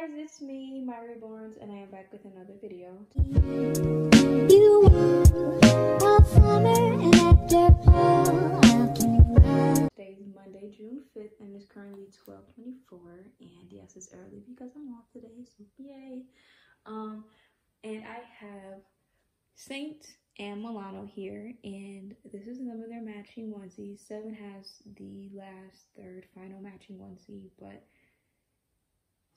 guys, it's me, Mya Reborns, and I am back with another video. You are all summer and after fall, how can you love? Today is Monday, June 5th, and it's currently 12:24. And yes, it's early because I'm off today, so yay! Um, and I have Saint and Milano here, and this is some of their matching onesies. Seven has the last third final matching onesie, but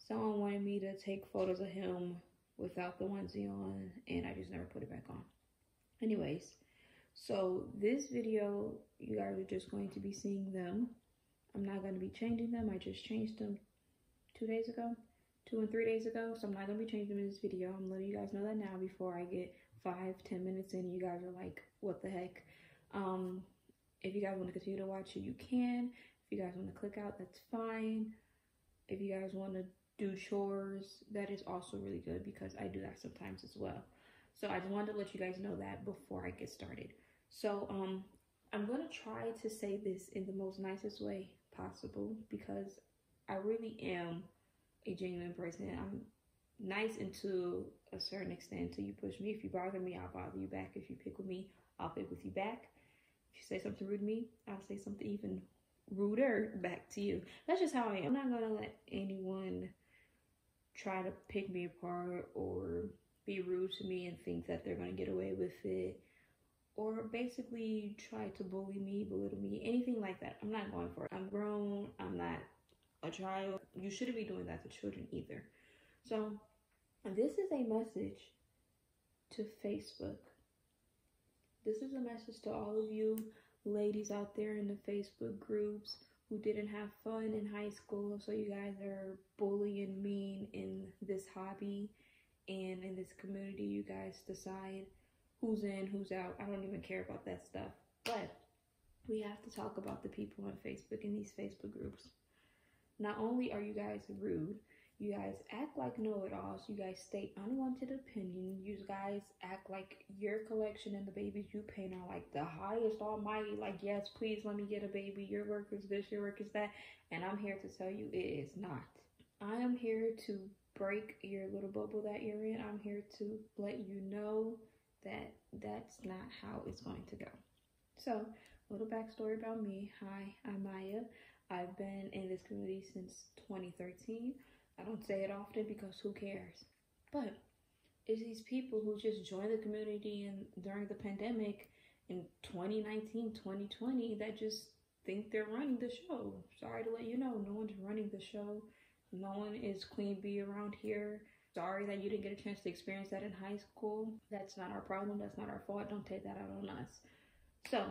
someone wanted me to take photos of him without the onesie on, and I just never put it back on. Anyways, so this video, you guys are just going to be seeing them. I'm not going to be changing them. I just changed them two days ago, two and three days ago. So I'm not going to be changing them in this video. I'm letting you guys know that now before I get five, ten minutes in. You guys are like, what the heck? Um, if you guys want to continue to watch it, you can. If you guys want to click out, that's fine. If you guys want to do chores, that is also really good because I do that sometimes as well. So I just wanted to let you guys know that before I get started. So um, I'm gonna try to say this in the most nicest way possible because I really am a genuine person. I'm nice into a certain extent until you push me. If you bother me, I'll bother you back. If you pick with me, I'll pick with you back. If you say something rude to me, I'll say something even ruder back to you. That's just how I am. I'm not gonna let anyone try to pick me apart or be rude to me and think that they're gonna get away with it or basically try to bully me, belittle me, anything like that. I'm not going for it. I'm grown. I'm not a child. You shouldn't be doing that to children either. So, this is a message to Facebook. This is a message to all of you ladies out there in the Facebook groups who didn't have fun in high school. So, you guys are bullying mean in this hobby and in this community. You guys decide who's in, who's out. I don't even care about that stuff. But we have to talk about the people on Facebook in these Facebook groups. Not only are you guys rude, you guys act like know-it-alls. You guys state unwanted opinion. You guys act like your collection and the babies you paint are like the highest almighty. Like, yes, please let me get a baby. Your work is this, your work is that. And I'm here to tell you it is not. I am here to break your little bubble that you're in. I'm here to let you know that that's not how it's going to go. So, little backstory about me. Hi, I'm Mya. I've been in this community since 2013. I don't say it often because who cares? But it's these people who just joined the community and during the pandemic in 2019, 2020 that just think they're running the show. Sorry to let you know, no one's running the show. No one is queen bee around here. Sorry that you didn't get a chance to experience that in high school. That's not our problem. That's not our fault. Don't take that out on us. So,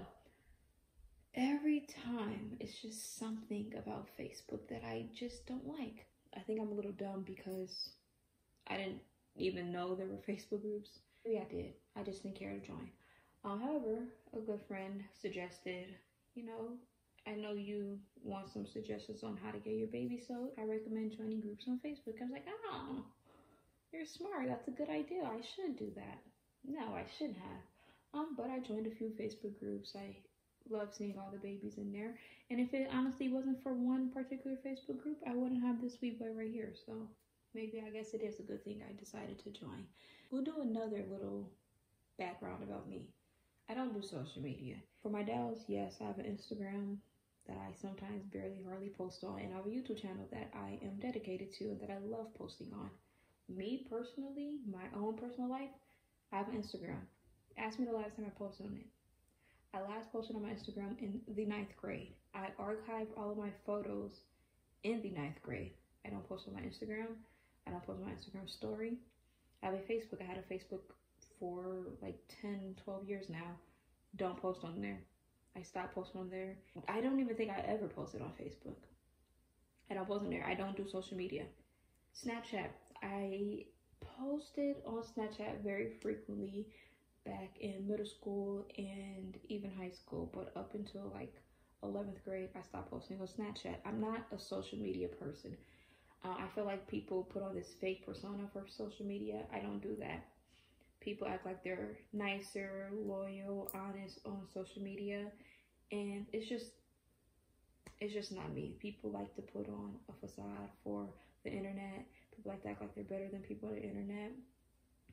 every time it's just something about Facebook that I just don't like. I think I'm a little dumb because I didn't even know there were Facebook groups. Maybe I did. I just didn't care to join. Uh, however, a good friend suggested, you know, I know you want some suggestions on how to get your baby, so I recommend joining groups on Facebook. I was like, oh, you're smart. That's a good idea. I should do that. No, I shouldn't have. Um, but I joined a few Facebook groups. I love seeing all the babies in there. And if it honestly wasn't for one particular Facebook group, I wouldn't have this sweet boy right here. So maybe I guess it is a good thing I decided to join. We'll do another little background about me. I don't do social media. For my dolls, yes, I have an Instagram that I sometimes barely hardly post on, and I have a YouTube channel that I am dedicated to and that I love posting on me personally, my own personal life, I have an Instagram. Ask me the last time I posted on it. I last posted on my Instagram in the ninth grade. I archived all of my photos in the ninth grade. I don't post on my Instagram. I don't post on my Instagram story. I have a Facebook. I had a Facebook for like 10, 12 years now. Don't post on there. I stopped posting on there. I don't even think I ever posted on Facebook. I don't post on there. I don't do social media. Snapchat. I posted on Snapchat very frequently back in middle school and even high school, but up until like 11th grade, I stopped posting on Snapchat. I'm not a social media person. Uh, I feel like people put on this fake persona for social media. I don't do that. People act like they're nicer, loyal, honest on social media, and it's just it's just not me. People like to put on a facade for the internet people like to act like they're better than people on the internet.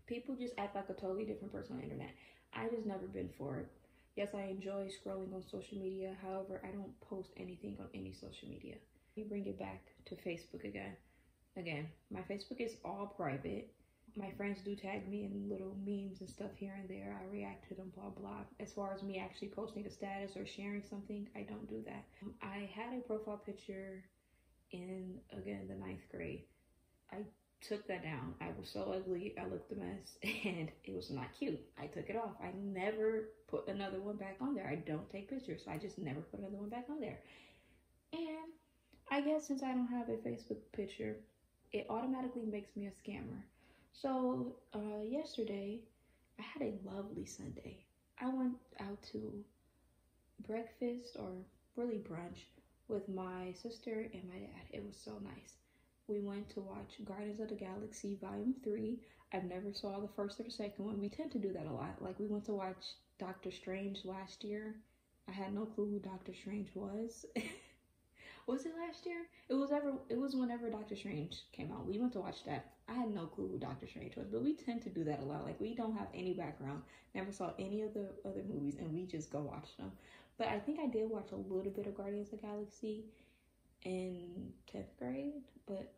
People just act like a totally different person on the internet. I just never been for it. Yes, I enjoy scrolling on social media. However, I don't post anything on any social media. We bring it back to Facebook again. Again, my Facebook is all private. My friends do tag me in little memes and stuff here and there. I react to them, blah blah. As far as me actually posting a status or sharing something, I don't do that. Um, I had a profile picture in again the ninth grade. I took that down. I was so ugly. I looked a mess and it was not cute. I took it off. I never put another one back on there. I don't take pictures, so I just never put another one back on there. And I guess since I don't have a Facebook picture, it automatically makes me a scammer. So uh, yesterday, I had a lovely Sunday. I went out to breakfast or really brunch with my sister and my dad. It was so nice. We went to watch Guardians of the Galaxy Volume 3. I've never saw the first or the second one. We tend to do that a lot. Like we went to watch Doctor Strange last year. I had no clue who Doctor Strange was. was it last year? It was ever it was whenever Doctor Strange came out. We went to watch that. I had no clue who Doctor Strange was, but we tend to do that a lot. Like we don't have any background, never saw any of the other movies, and we just go watch them. But I think I did watch a little bit of Guardians of the Galaxy in 10th grade, but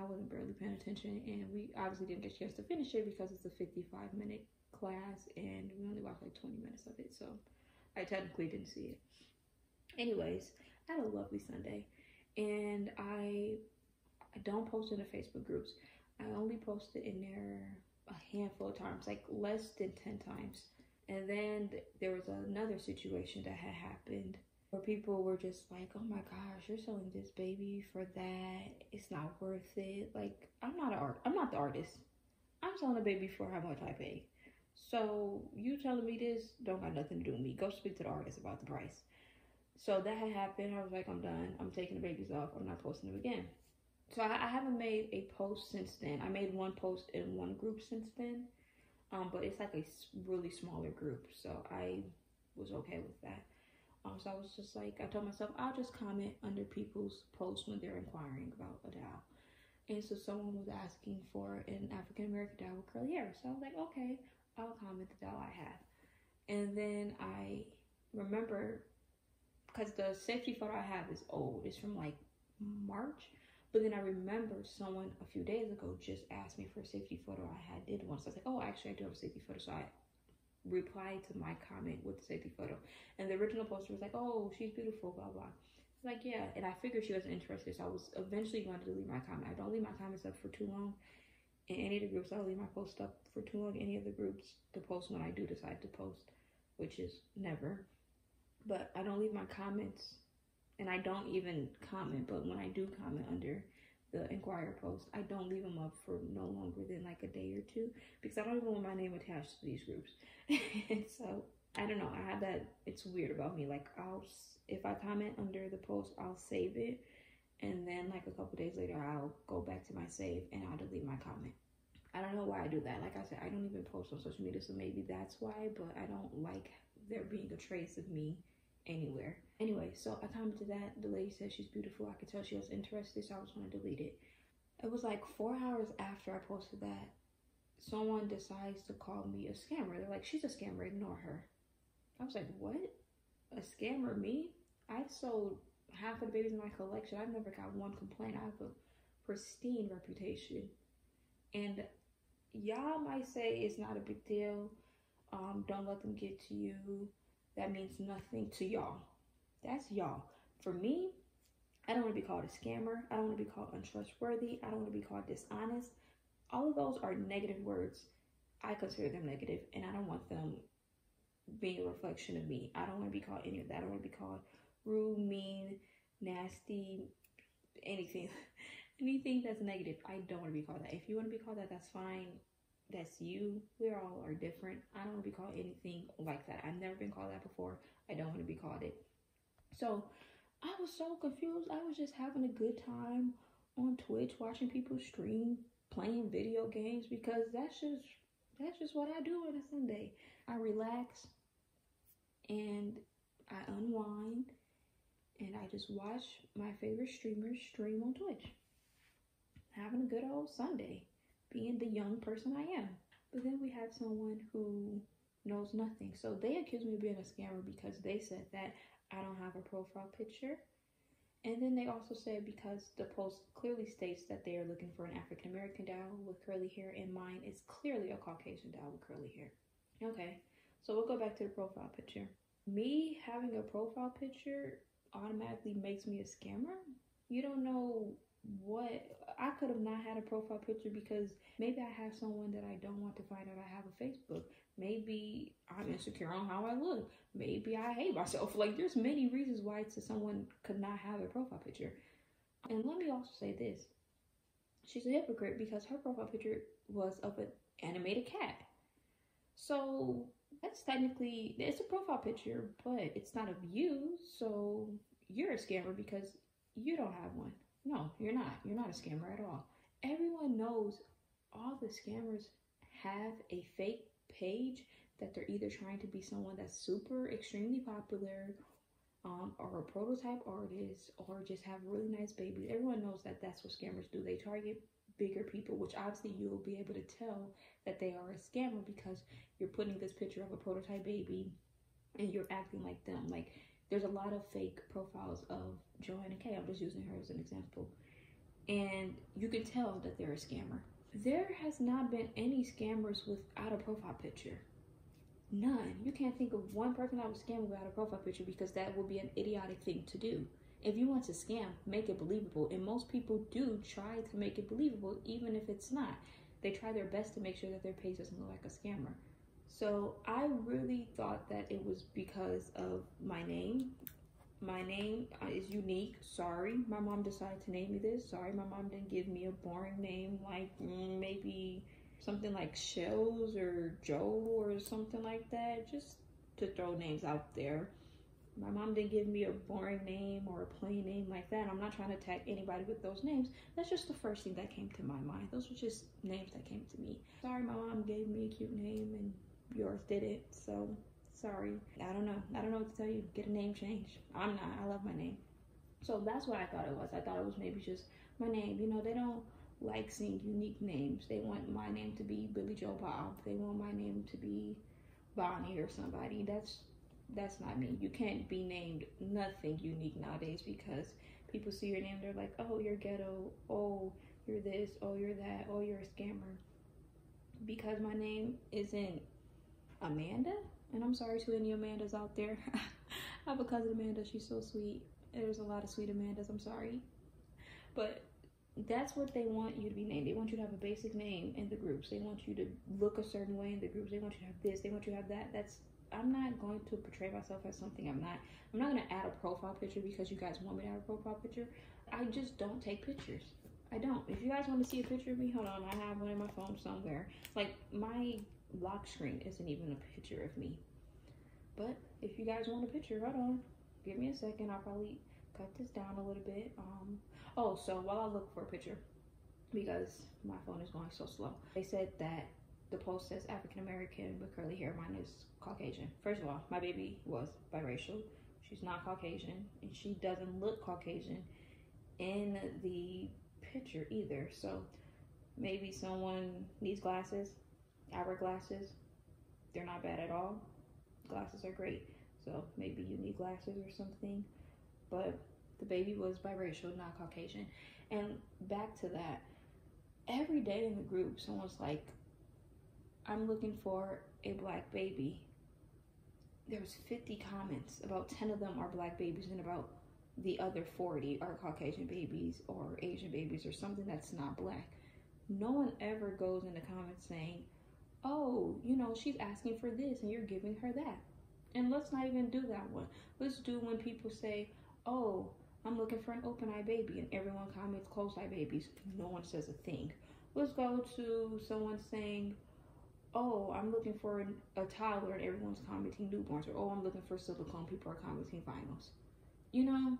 I wasn't barely paying attention, and we obviously didn't get a chance to finish it because it's a 55 minute class, and we only watched like 20 minutes of it, so I technically didn't see it. Anyways, I had a lovely Sunday, and I, I don't post in the Facebook groups. I only posted in there a handful of times, like less than 10 times. And then th- there was another situation that had happened where people were just like, "Oh my gosh, you're selling this baby for that. It's not worth it." Like, I'm not an art. I'm not the artist. I'm selling a baby for how much I pay. So you telling me this don't got nothing to do with me. Go speak to the artist about the price. So that had happened. I was like, I'm done. I'm taking the babies off. I'm not posting them again. So I, I haven't made a post since then. I made one post in one group since then, um, but it's like a really smaller group. So I was okay with that. Um, so I was just like, I told myself I'll just comment under people's posts when they're inquiring about a doll. And so someone was asking for an African American doll with curly hair. So I was like, okay, I'll comment the doll I have. And then I remember because the safety photo I have is old. It's from like March. But then I remember someone a few days ago just asked me for a safety photo I had did once. I was like, oh, actually, I do have a safety photo. So I replied to my comment with the safety photo. And the original poster was like, oh, she's beautiful, blah, blah. Like, yeah. And I figured she wasn't interested. So I was eventually going to delete my comment. I don't leave my comments up for too long in any of the groups. I don't leave my post up for too long in any of the groups to post when I do decide to post, which is never. But I don't leave my comments and I don't even comment, but when I do comment under the Inquirer post, I don't leave them up for no longer than like a day or two because I don't even want my name attached to these groups. and so I don't know. I have that. It's weird about me. Like I'll if I comment under the post, I'll save it, and then like a couple days later, I'll go back to my save and I'll delete my comment. I don't know why I do that. Like I said, I don't even post on social media, so maybe that's why. But I don't like there being a trace of me anywhere. Anyway, so I commented that. The lady said she's beautiful. I could tell she was interested, so I was going to delete it. It was like four hours after I posted that, someone decides to call me a scammer. They're like, she's a scammer, ignore her. I was like, what? A scammer? Me? I've sold half of the babies in my collection. I've never got one complaint. I have a pristine reputation. And y'all might say it's not a big deal. Um, don't let them get to you. That means nothing to y'all. That's y'all. For me, I don't want to be called a scammer. I don't want to be called untrustworthy. I don't want to be called dishonest. All of those are negative words. I consider them negative, and I don't want them being a reflection of me. I don't want to be called any of that. I don't want to be called rude, mean, nasty, anything. anything that's negative. I don't want to be called that. If you want to be called that, that's fine. That's you. We all are different. I don't want to be called anything like that. I've never been called that before. I don't want to be called it. So I was so confused. I was just having a good time on Twitch watching people stream playing video games because that's just that's just what I do on a Sunday. I relax and I unwind and I just watch my favorite streamers stream on Twitch. having a good old Sunday, being the young person I am. But then we have someone who knows nothing. So they accuse me of being a scammer because they said that I don't have a profile picture. And then they also said because the post clearly states that they are looking for an African American doll with curly hair, and mine is clearly a Caucasian doll with curly hair. Okay, so we'll go back to the profile picture. Me having a profile picture automatically makes me a scammer. You don't know what I could have not had a profile picture because maybe I have someone that I don't want to find out I have a Facebook. Maybe I'm insecure on how I look. Maybe I hate myself. Like there's many reasons why to someone could not have a profile picture. And let me also say this. She's a hypocrite because her profile picture was of an animated cat. So that's technically it's a profile picture, but it's not of you. So you're a scammer because you don't have one. No, you're not. You're not a scammer at all. Everyone knows all the scammers have a fake page that they're either trying to be someone that's super extremely popular um, or a prototype artist or just have really nice babies. Everyone knows that that's what scammers do. They target bigger people, which obviously you'll be able to tell that they are a scammer because you're putting this picture of a prototype baby and you're acting like them. Like there's a lot of fake profiles of Joanna K. I'm just using her as an example. And you can tell that they're a scammer. There has not been any scammers without a profile picture. None. You can't think of one person that was scammed without a profile picture because that would be an idiotic thing to do. If you want to scam, make it believable. And most people do try to make it believable, even if it's not. They try their best to make sure that their page doesn't look like a scammer. So I really thought that it was because of my name. My name uh, is unique. Sorry, my mom decided to name me this. Sorry, my mom didn't give me a boring name like mm, maybe something like Shells or Joe or something like that. Just to throw names out there. My mom didn't give me a boring name or a plain name like that. I'm not trying to attack anybody with those names. That's just the first thing that came to my mind. Those were just names that came to me. Sorry, my mom gave me a cute name and yours didn't. So sorry. I don't know. I don't know what to tell you. Get a name change. I'm not. I love my name. So that's what I thought it was. I thought it was maybe just my name. You know, they don't like seeing unique names. They want my name to be Billy Joe Bob. They want my name to be Bonnie or somebody. That's that's not me. You can't be named nothing unique nowadays because people see your name, they're like, oh, you're ghetto. Oh, you're this. Oh, you're that. Oh, you're a scammer. Because my name isn't Amanda, and I'm sorry to any Amandas out there. I have a cousin Amanda. She's so sweet. There's a lot of sweet Amandas. I'm sorry, but that's what they want you to be named. They want you to have a basic name in the groups. They want you to look a certain way in the groups. They want you to have this. They want you to have that. That's I'm not going to portray myself as something I'm not. I'm not going to add a profile picture because you guys want me to have a profile picture. I just don't take pictures. I don't. If you guys want to see a picture of me, hold on. I have one in my phone somewhere. Like my lock screen isn't even a picture of me. But if you guys want a picture, hold on. Give me a second. I'll probably cut this down a little bit. Um. Oh, so while I look for a picture, because my phone is going so slow, they said that the post says African American with curly hair. Mine is Caucasian. First of all, my baby was biracial. She's not Caucasian, and she doesn't look Caucasian in the picture either. So maybe someone needs glasses. I wear glasses. They're not bad at all. Glasses are great. So maybe you need glasses or something. But the baby was biracial, not Caucasian. And back to that, every day in the group, someone's like, I'm looking for a black baby. There's 50 comments. About 10 of them are black babies, and about the other 40 are Caucasian babies or Asian babies or something that's not black. No one ever goes in the comments saying, oh, you know, she's asking for this and you're giving her that. And let's not even do that one. Let's do when people say, oh, I'm looking for an open eye baby, and everyone comments closed eye babies. No one says a thing. Let's go to someone saying, oh, I'm looking for a toddler, and everyone's commenting newborns, or oh, I'm looking for silicone, people are commenting vinyls. You know?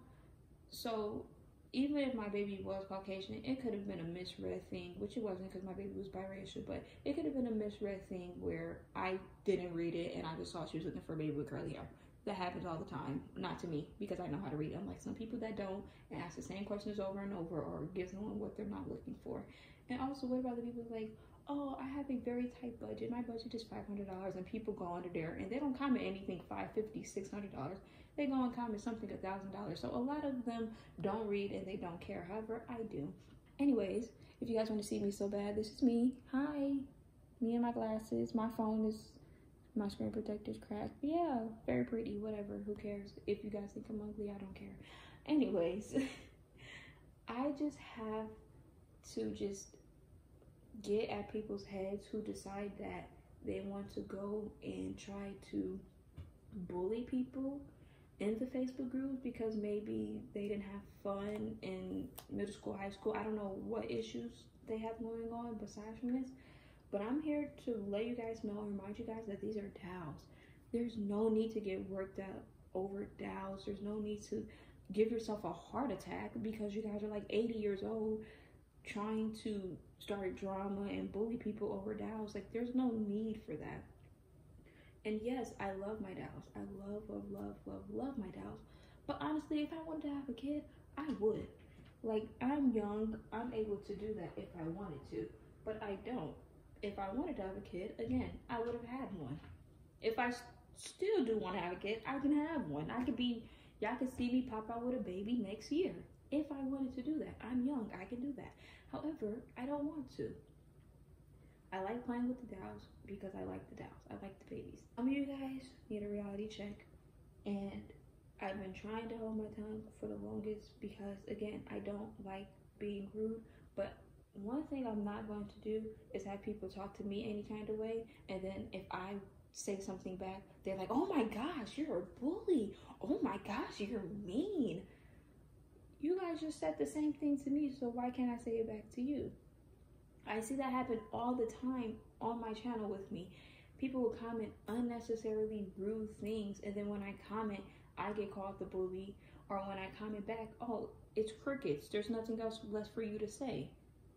So even if my baby was Caucasian, it could have been a misread thing, which it wasn't because my baby was biracial, but it could have been a misread thing where I didn't read it and I just saw she was looking for a baby with curly hair. that happens all the time. Not to me, because I know how to read. Unlike some people that don't and ask the same questions over and over or give someone what they're not looking for. And also, what about the people like, oh, I have a very tight budget. My budget is $500 and people go under there and they don't comment anything $550, $600. They go and comment something a $1,000. So a lot of them don't read and they don't care. However, I do. Anyways, if you guys want to see me so bad, this is me. Hi. Me and my glasses. My phone is my screen protector's cracked. Yeah, very pretty, whatever. Who cares? If you guys think I'm ugly, I don't care. Anyways, I just have to just get at people's heads who decide that they want to go and try to bully people in the Facebook group because maybe they didn't have fun in middle school, high school. I don't know what issues they have going on besides from this, but I'm here to let you guys know and remind you guys that these are dowels. There's no need to get worked up over dowels. There's no need to give yourself a heart attack because you guys are like 80 years old trying to start drama and bully people over dowels. Like, there's no need for that. And yes, I love my dowels. I love, love, love, love, love my dowels. But honestly, if I wanted to have a kid, I would. Like, I'm young. I'm able to do that if I wanted to. But I don't. If I wanted to have a kid, again, I would have had one. If I still do want to have a kid, I can have one. I could be, y'all can see me pop out with a baby next year. If I wanted to do that, I'm young. I can do that. However, I don't want to. I like playing with the dolls because I like the dolls. I like the babies. Some of you guys need a reality check, and I've been trying to hold my tongue for the longest because, again, I don't like being rude. But one thing I'm not going to do is have people talk to me any kind of way, and then if I say something back, they're like, "Oh my gosh, you're a bully! Oh my gosh, you're mean!" You guys just said the same thing to me, so why can't I say it back to you? I see that happen all the time on my channel with me. People will comment unnecessarily rude things, and then when I comment, I get called the bully. Or when I comment back, oh, it's crickets. There's nothing else left for you to say.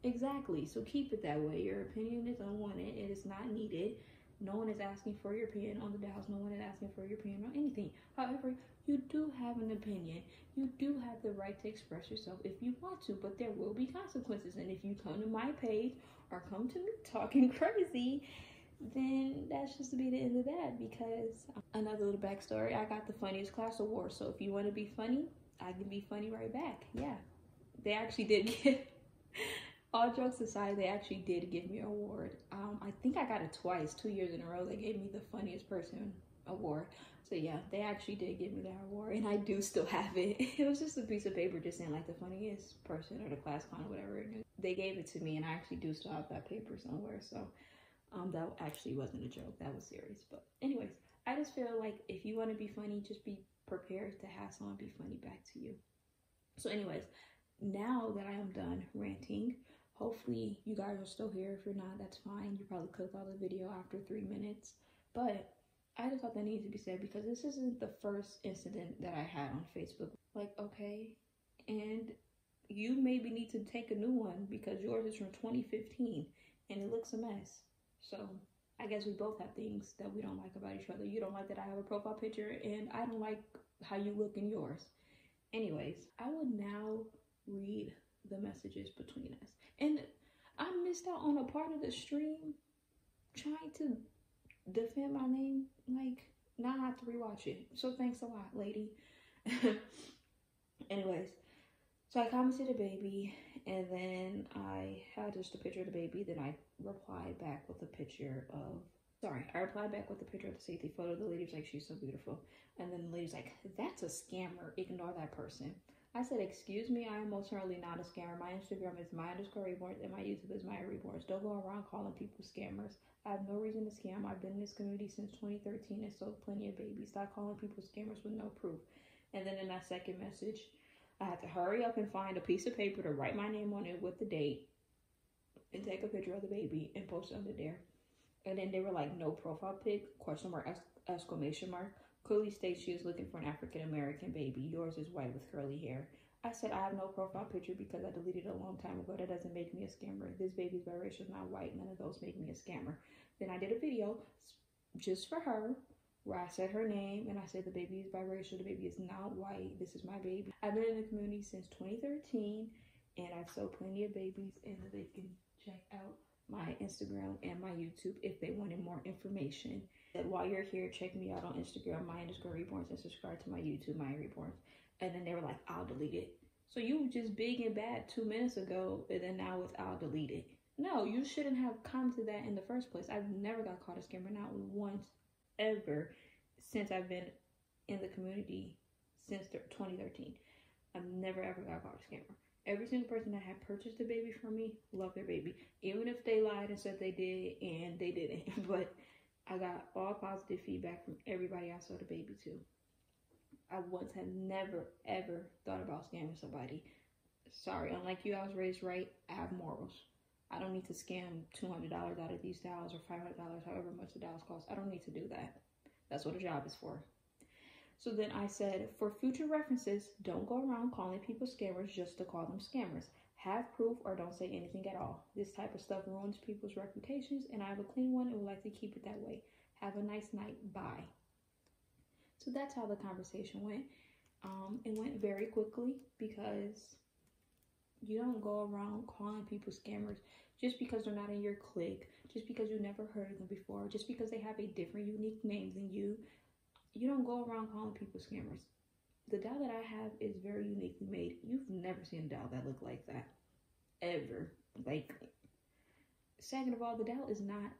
Exactly. So keep it that way. Your opinion is unwanted. It is not needed. No one is asking for your opinion on the dolls. No one is asking for your opinion on anything. However, you do have an opinion. You do have the right to express yourself if you want to, but there will be consequences. And if you come to my page or come to me talking crazy, then that's just to be the end of that. Because um, another little backstory I got the funniest class award. So if you want to be funny, I can be funny right back. Yeah. They actually did give all jokes aside, they actually did give me an award. Um, I think I got it twice, two years in a row. They gave me the funniest person award. So yeah, they actually did give me that award, and I do still have it. It was just a piece of paper just saying like the funniest person or the class clown or whatever. They gave it to me, and I actually do still have that paper somewhere. So um, that actually wasn't a joke. That was serious. But anyways, I just feel like if you want to be funny, just be prepared to have someone be funny back to you. So anyways, now that I am done ranting, hopefully you guys are still here. If you're not, that's fine. You probably clicked out the video after three minutes. But I just thought that needed to be said because this isn't the first incident that I had on Facebook. Like, okay, and you maybe need to take a new one because yours is from 2015 and it looks a mess. So I guess we both have things that we don't like about each other. You don't like that I have a profile picture, and I don't like how you look in yours. Anyways, I will now read the messages between us. And I missed out on a part of the stream trying to defend my name. Like, now I have to rewatch it. So thanks a lot, lady. Anyways, so I commented a baby, and then I had just a picture of the baby. Then I replied back with a picture of. Sorry, I replied back with a picture of the safety photo. The lady was like, she's so beautiful. And then the lady's like, that's a scammer. Ignore that person. I said, excuse me, I am most certainly not a scammer. My Instagram is mya underscore reborns and my YouTube is mya reborns. Don't go around calling people scammers. I have no reason to scam. I've been in this community since 2013 and sold plenty of babies. Stop calling people scammers with no proof. And then in that second message, I had to hurry up and find a piece of paper to write my name on it with the date and take a picture of the baby and post it under there. And then they were like, no profile pic, question mark, ex- exclamation mark. Clearly states she is looking for an African American baby. Yours is white with curly hair. I said I have no profile picture because I deleted it a long time ago. That doesn't make me a scammer. This baby's biracial, not white. None of those make me a scammer. Then I did a video just for her where I said her name and I said the baby is biracial, the baby is not white, this is my baby. I've been in the community since 2013 and I've sold plenty of babies and they can check out my Instagram and my YouTube if they wanted more information. While you're here, check me out on Instagram, mya underscore reborns, and subscribe to my YouTube, mya reborns. And then they were like, I'll delete it. So you just big and bad two minutes ago, and then now it's I'll delete it. No, you shouldn't have come to that in the first place. I've never got caught a scammer, not once ever since I've been in the community since 2013. I've never ever got caught a scammer. Every single person that had purchased a baby from me loved their baby, even if they lied and said they did and they didn't. But I got all positive feedback from everybody I sold the baby to. I once had never ever thought about scamming somebody. Sorry, unlike you, I was raised right. I have morals. I don't need to scam $200 out of these dolls or $500, however much the dolls cost. I don't need to do that. That's what a job is for. So then I said, for future references, don't go around calling people scammers just to call them scammers. Have proof or don't say anything at all. This type of stuff ruins people's reputations, and I have a clean one and would like to keep it that way. Have a nice night. Bye. So that's how the conversation went. Um, it went very quickly because you don't go around calling people scammers just because they're not in your clique, just because you never heard of them before, just because they have a different, unique name than you. You don't go around calling people scammers. The doll that I have is very uniquely made. You've never seen a doll that looked like that. Ever. Like, second of all, the doll is not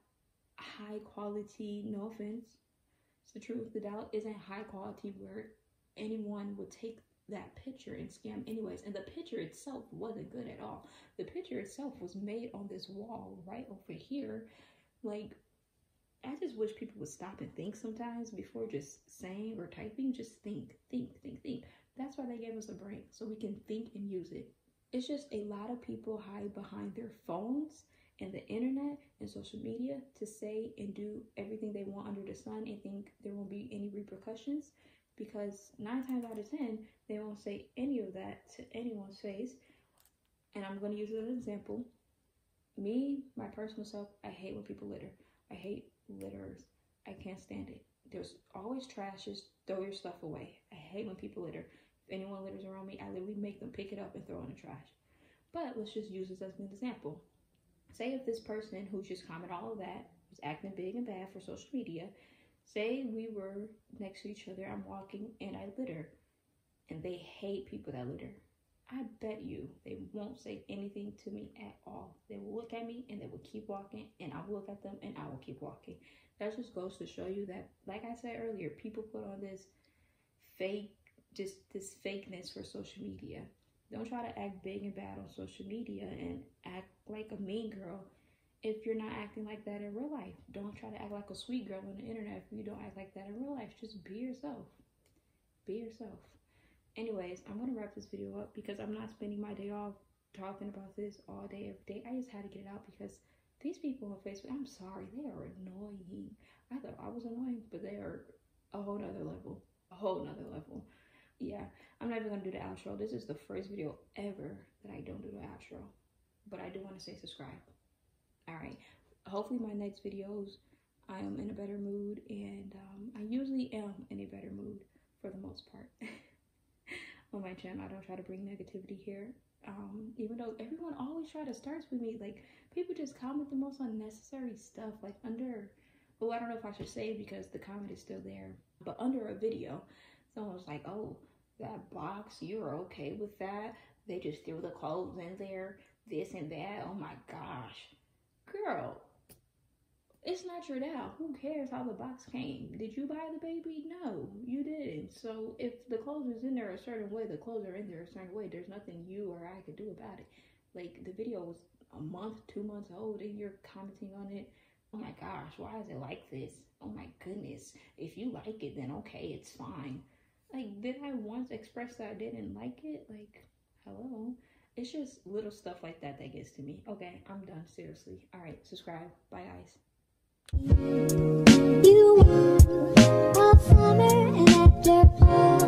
high quality, no offense. It's the truth. The doll isn't high quality where anyone would take that picture and scam anyways and the picture itself wasn't good at all the picture itself was made on this wall right over here like i just wish people would stop and think sometimes before just saying or typing. Just think think think think. That's why they gave us a brain so we can think and use it. It's just a lot of people hide behind their phones and the internet and social media to say and do everything they want under the sun and think there won't be any repercussions because nine times out of ten they won't say any of that to anyone's face. And i'm going to use it as an example. Me my personal self i hate when people litter. I hate litterers i can't stand it. There's always trash just throw your stuff away. I hate when people litter. If anyone litters around me i literally make them pick it up and throw in the trash. But let's just use this as an example. Say if this person who's just commented all of that was acting big and bad for social media Say we were next to each other, I'm walking and I litter, and they hate people that litter. I bet you they won't say anything to me at all. They will look at me and they will keep walking, and I will look at them and I will keep walking. That just goes to show you that, like I said earlier, people put on this fake, just this fakeness for social media. Don't try to act big and bad on social media and act like a mean girl if you're not acting like that in real life. Don't try to act like a sweet girl on the internet if you don't act like that in real life. Just be yourself. Be yourself. Anyways, I'm to wrap this video up because I'm not spending my day off talking about this all day, every day. I just had to get it out because these people on Facebook, I'm sorry, they are annoying. I thought I was annoying, but they are a whole nother level. A whole nother level. Yeah, I'm not even to do the outro. This is the first video ever that I don't do the outro. But I do want to say subscribe all right hopefully my next videos i am in a better mood and um, i usually am in a better mood for the most part on my channel i don't try to bring negativity here. Um, even though everyone always try to start with me like people just comment the most unnecessary stuff like under oh i don't know if i should say because the comment is still there but under a video someone was like oh that box you're okay with that. They just threw the clothes in there this and that. Oh my gosh. Girl, it's not your doubt. Who cares how the box came? Did you buy the baby? No, you didn't. So if the clothes is in there a certain way, the clothes are in there a certain way. There's nothing you or I could do about it. Like the video was a month, two months old, and you're commenting on it. Oh my gosh, why is it like this? Oh my goodness. If you like it, then okay, it's fine. Like, did I once express that I didn't like it? Like, hello it's just little stuff like that that gets to me. Okay, I'm done. Seriously. All right, subscribe. Bye, guys. You were a and after